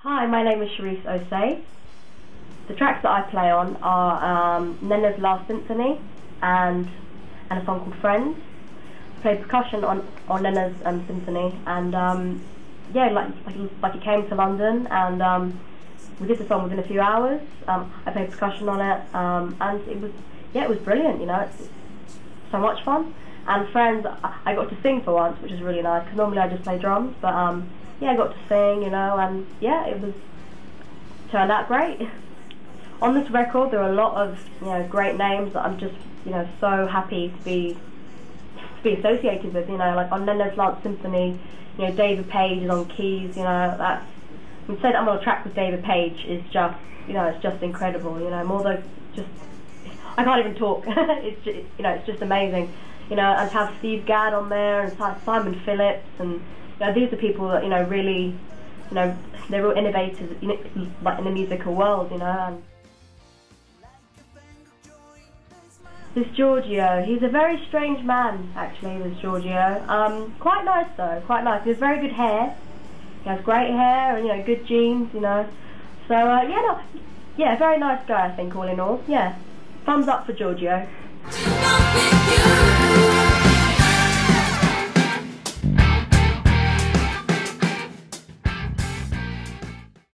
Hi, my name is Cherisse Osei. The tracks that I play on are um, Nenna's Last Symphony and and a song called Friends. I play percussion on on Nenna's um, symphony, and um, yeah, like like like he came to London, and um, we did the song within a few hours. Um, I played percussion on it, um, and it was yeah, it was brilliant. You know, it's, it's so much fun. And Friends, I, got to sing for once, which is really nice because normally I just play drums, but yeah, I got to sing, you know, and yeah, it was turned out great. On this record, there are a lot of you know great names that I'm just you know so happy to be to be associated with. You know, like on Nenna's Last Symphony, you know David Paich is on keys. You know, that's and say that I'm on a track with David Paich is just you know it's just incredible. You know, more than just I can't even talk. it's just, you know it's just amazing. You know, to have Steve Gadd on there and Simon Phillips and you know, these are people that you know really, you know, they're all innovators, you know, like in the musical world, you know. And this Giorgio, he's a very strange man, actually. This Giorgio, um, quite nice though, quite nice. He has very good hair. He has great hair and you know, good jeans, you know. So uh, yeah, no, yeah, very nice guy, I think, all in all. Yeah, thumbs up for Giorgio.